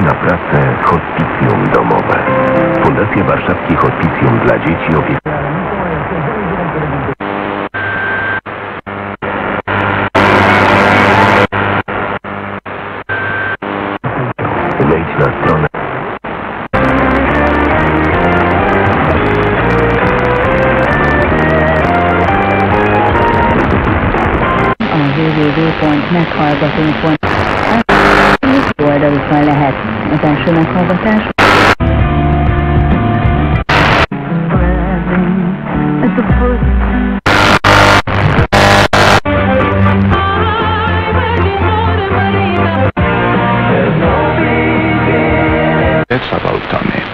na pracę hospicjum domowe. Fundacja Warszawskie Hospicjum dla Dzieci opiekuje Wejdź na stronę www.meghallgatunk.hu oldalukon lehet az első meghallgatás. szabadultani.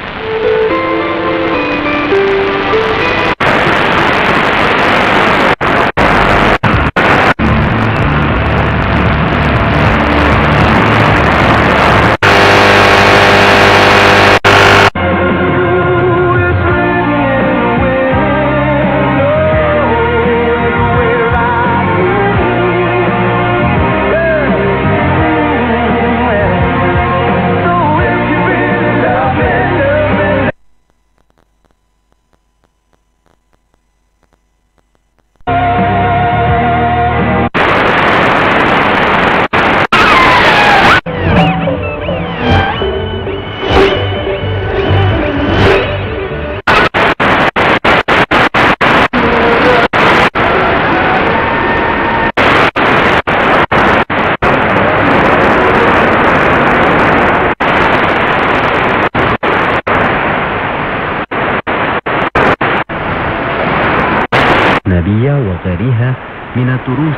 الأجنبية وغيرها من الدروس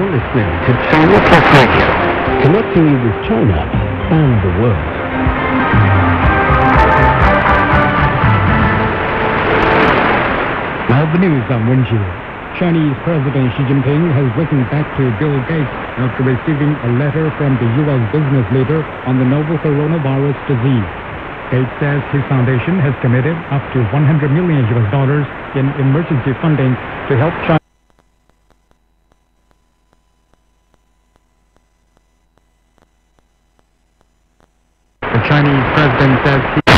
You're listening to China Tech Radio, connecting you with China and the world. Now the news on Wenji. Chinese President Xi Jinping has written back to Bill Gates after receiving a letter from the U.S. business leader on the novel coronavirus disease. Gates says his foundation has committed up to 100 million U.S. dollars in emergency funding to help China. Chinese president says he